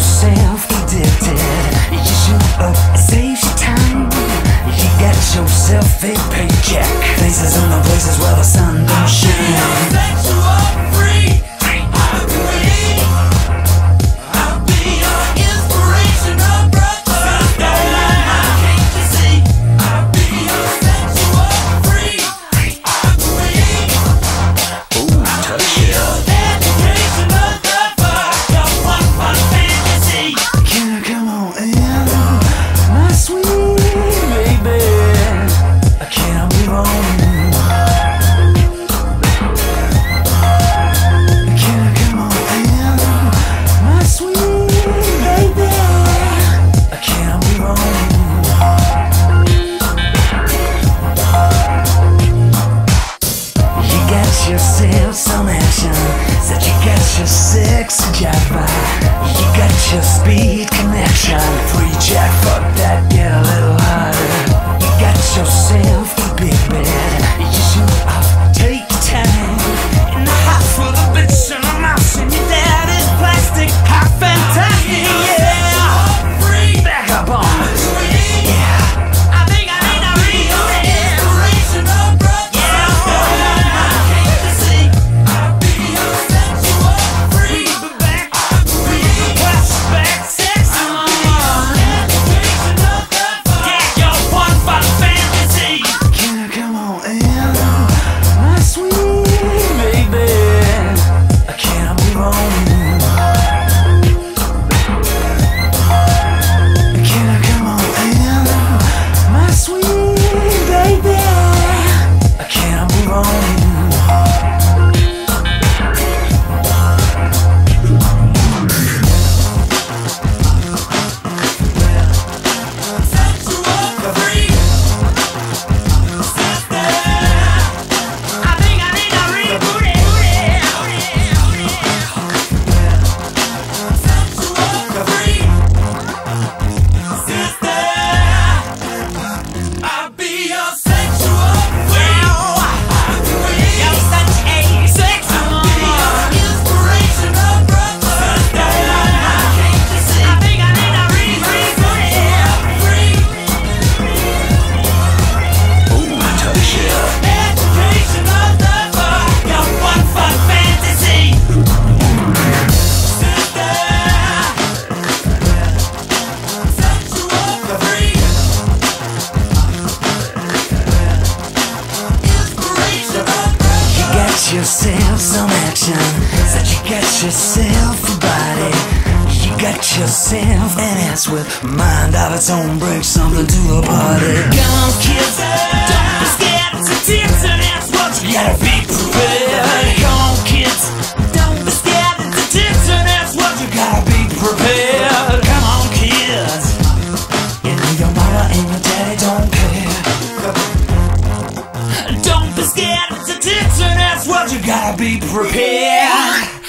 yourself addicted. You should have saved your time. You got yourself a paycheck. Faces in the places where the sun your speed connection. Free jack, fuck that, get a little harder. You got yourself got yourself a body. You got yourself an ass with mind of its own. Bring something to the party. Come on, kids, don't be scared to tits and ass. What you gotta be prepared. Kids, don't be scared to tits and ass. What you gotta be prepared. Come on, kids. You know your mama and your daddy don't care. Don't be scared, that's what you gotta be prepared.